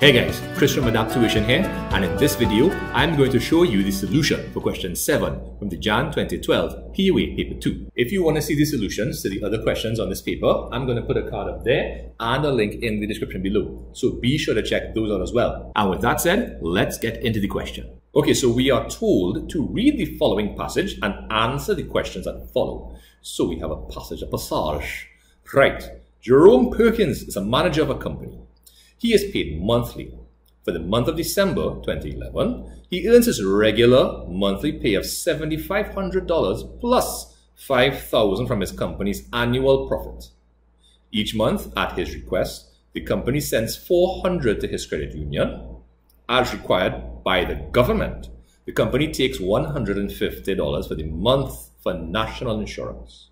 Hey guys, Chris from Adapt Tuition here, and in this video, I'm going to show you the solution for question 7 from the Jan 2012 POA Paper 2. If you want to see the solutions to the other questions on this paper, I'm going to put a card up there and a link in the description below. So be sure to check those out as well. And with that said, let's get into the question. Okay, so we are told to read the following passage and answer the questions that follow. So we have a passage, a passage. Right. Jerome Perkins is a manager of a company. He is paid monthly. For the month of December 2011, he earns his regular monthly pay of $7,500 plus $5,000 from his company's annual profit. Each month, at his request, the company sends 400 to his credit union. As required by the government, the company takes $150 for the month for national insurance.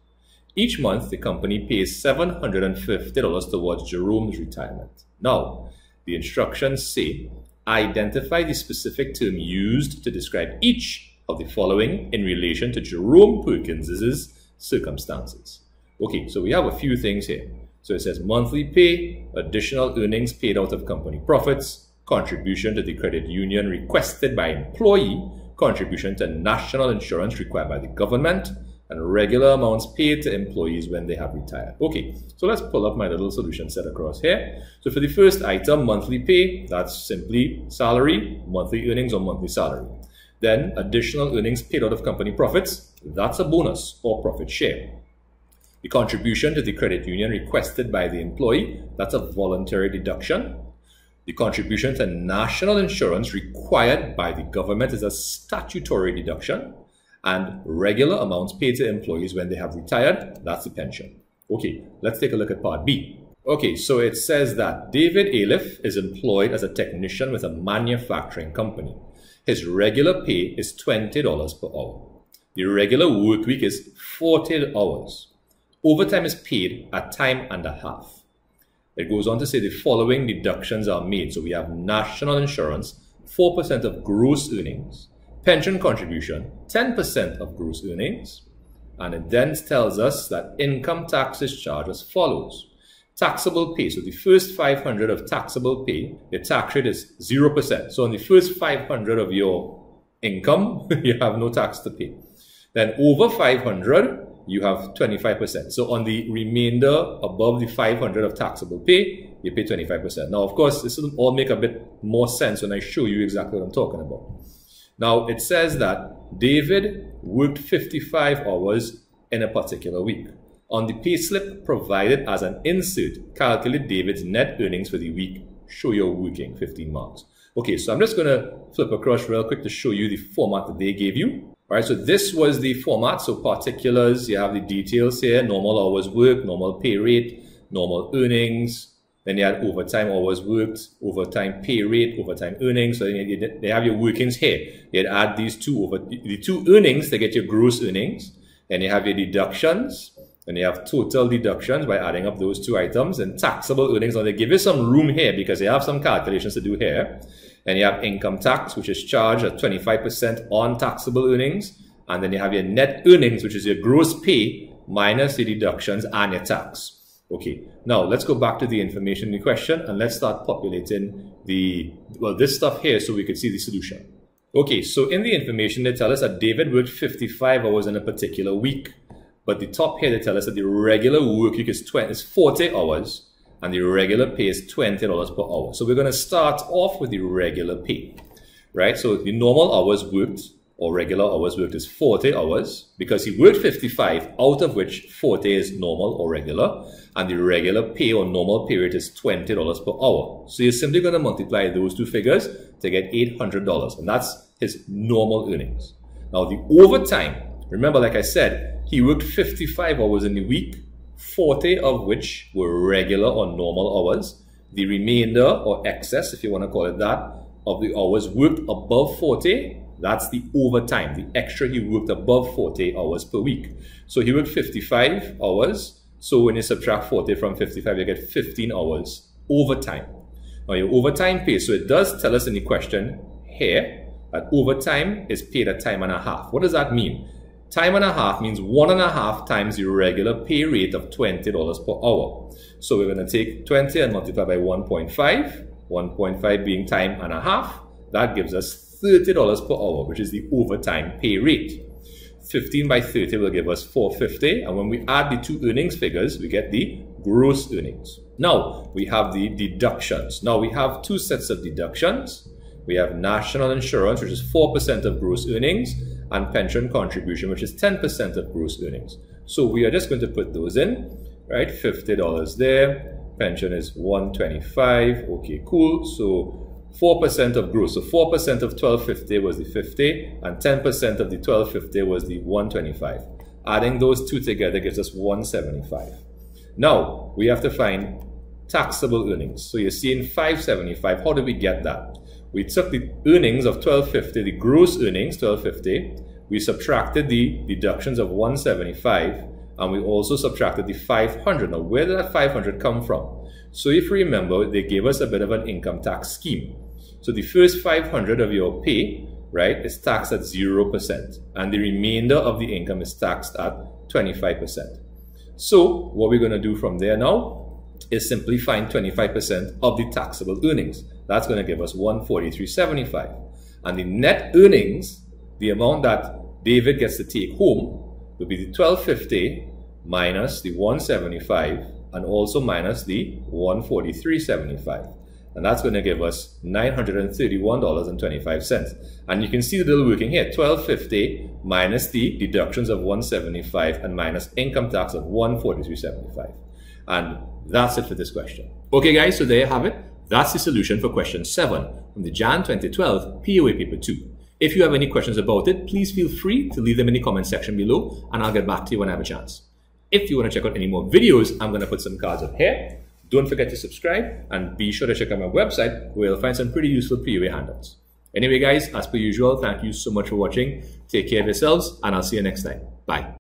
Each month, the company pays $750 towards Jerome's retirement. Now, the instructions say identify the specific term used to describe each of the following in relation to Jerome Perkins's circumstances. Okay, so we have a few things here. So it says monthly pay, additional earnings paid out of company profits, contribution to the credit union requested by employee, contribution to national insurance required by the government, and regular amounts paid to employees when they have retired. Okay, so let's pull up my little solution set across here. So for the first item, monthly pay, that's simply salary, monthly earnings or monthly salary. Then additional earnings paid out of company profits, that's a bonus or profit share. The contribution to the credit union requested by the employee, that's a voluntary deduction. The contribution to national insurance required by the government is a statutory deduction and regular amounts paid to employees when they have retired, that's the pension. Okay, let's take a look at part B. Okay, so it says that David Aliff is employed as a technician with a manufacturing company. His regular pay is $20 per hour. The regular work week is 40 hours. Overtime is paid at time and a half. It goes on to say the following deductions are made. So we have national insurance, 4% of gross earnings, pension contribution, 10% of gross earnings. And it then tells us that income tax is charged as follows. Taxable pay. So the first 500 of taxable pay, the tax rate is 0%. So on the first 500 of your income, you have no tax to pay. Then over 500, you have 25%. So on the remainder above the 500 of taxable pay, you pay 25%. Now, of course, this will all make a bit more sense when I show you exactly what I'm talking about. Now, it says that David worked 55 hours in a particular week. On the payslip provided as an insert, calculate David's net earnings for the week. Show your working 15 marks. Okay, so I'm just going to flip across real quick to show you the format that they gave you. All right, so this was the format. So particulars, you have the details here, normal hours worked, normal pay rate, normal earnings, then you had overtime hours worked, overtime pay rate, overtime earnings. So they have your workings here. You'd add these two over the two earnings to get your gross earnings. Then you have your deductions. And you have total deductions by adding up those two items and taxable earnings. Now they give you some room here because they have some calculations to do here. And you have income tax, which is charged at 25% on taxable earnings. And then you have your net earnings, which is your gross pay minus the deductions and your tax. Okay, now let's go back to the information in question and let's start populating the, well, this stuff here so we can see the solution. Okay, so in the information, they tell us that David worked 55 hours in a particular week. But the top here, they tell us that the regular work week is, 20, is 40 hours and the regular pay is $20 per hour. So we're going to start off with the regular pay, right? So the normal hours worked or regular hours worked is 40 hours because he worked 55, out of which 40 is normal or regular, and the regular pay or normal period is $20 per hour. So you're simply going to multiply those two figures to get $800, and that's his normal earnings. Now, the overtime, remember, like I said, he worked 55 hours in the week, 40 of which were regular or normal hours. The remainder, or excess, if you want to call it that, of the hours worked above 40 that's the overtime, the extra he worked above 40 hours per week. So he worked 55 hours. So when you subtract 40 from 55, you get 15 hours overtime. Now your overtime pay, so it does tell us in the question here that overtime is paid at time and a half. What does that mean? Time and a half means one and a half times your regular pay rate of $20 per hour. So we're going to take 20 and multiply by 1.5 1.5 being time and a half, that gives us $30 per hour, which is the overtime pay rate. 15 by 30 will give us 450 and when we add the two earnings figures we get the gross earnings. Now we have the deductions. Now we have two sets of deductions. We have national insurance which is 4% of gross earnings and pension contribution which is 10% of gross earnings. So we are just going to put those in right? $50 there pension is 125 okay cool. So 4% of gross. So 4% of 1250 was the 50 and 10% of the 1250 was the 125. Adding those two together gives us 175. Now, we have to find taxable earnings. So you're seeing 575. How do we get that? We took the earnings of 1250, the gross earnings 1250. We subtracted the deductions of 175 and we also subtracted the 500. Now, where did that 500 come from? So if you remember, they gave us a bit of an income tax scheme. So the first 500 of your pay, right, is taxed at 0%. And the remainder of the income is taxed at 25%. So what we're going to do from there now is simply find 25% of the taxable earnings. That's going to give us 143.75. And the net earnings, the amount that David gets to take home, will be the 1250 minus the 175 and also minus the 143.75 and that's going to give us $931.25. And you can see the little working here, 1250 minus the deductions of 175 and minus income tax of 143.75. And that's it for this question. Okay guys, so there you have it. That's the solution for question 7 from the Jan 2012 POA paper 2. If you have any questions about it, please feel free to leave them in the comment section below and I'll get back to you when I have a chance. If you want to check out any more videos, I'm going to put some cards up here. Don't forget to subscribe and be sure to check out my website where you'll find some pretty useful POA handouts. Anyway guys, as per usual, thank you so much for watching. Take care of yourselves and I'll see you next time. Bye.